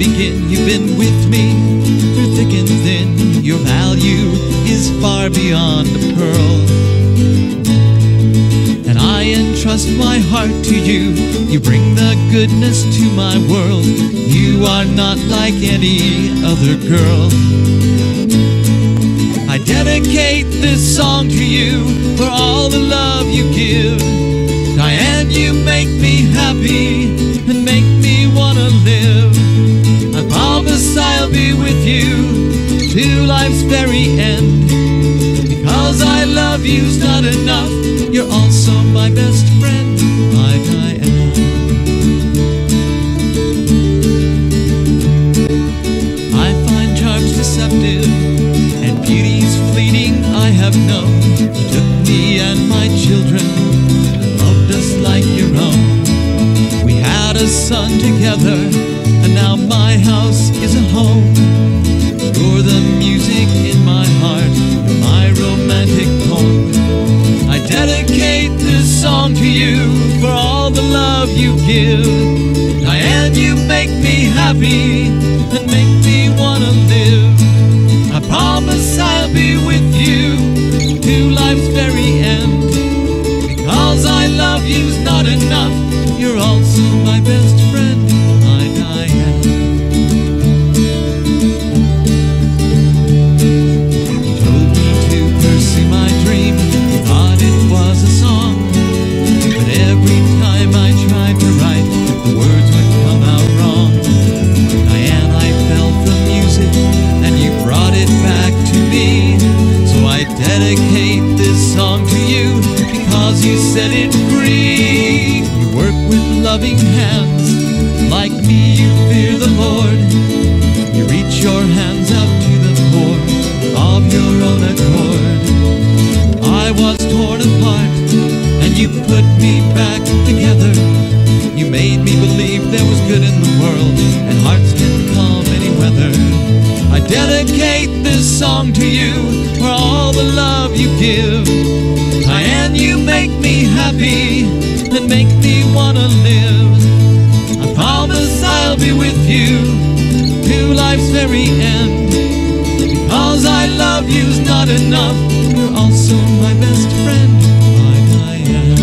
begin. You've been with me through thick and thin. Your value is far beyond a pearl. And I entrust my heart to you. You bring the goodness to my world. You are not like any other girl I dedicate this song to you for all the love you give. Diane, you make me happy and make me wanna live. I I'll be with you to life's very end. Because I love you's not enough. You're also my best friend, my Diane. I find charms deceptive and beauty's fleeting. I have known. You took me and my children loved us like your own. We had a son together, and now my house this to you for all the love you give. Diane, you make me happy and make me wanna live. I promise I'll be with you to life's very end. Because I love you's not enough. You're also my best friend, because you set it free. You work with loving hands, like me, you fear the Lord. You reach your hands out to the poor of your own accord. I was torn apart, and you put me back together. You made me believe there was good in the world, and hearts can calm any weather. I dedicate this song to you for all the love you give. Me and make me wanna live. I promise I'll be with you to life's very end. Because I love you's not enough. You're also my best friend, Diane.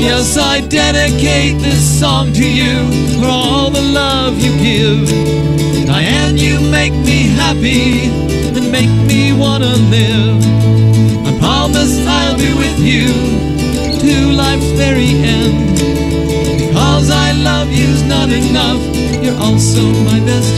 Yes, I dedicate this song to you for all the love you give. Diane, you make me happy and make me wanna live. Promise I'll be with you to life's very end. Because I love you's not enough. You're also my best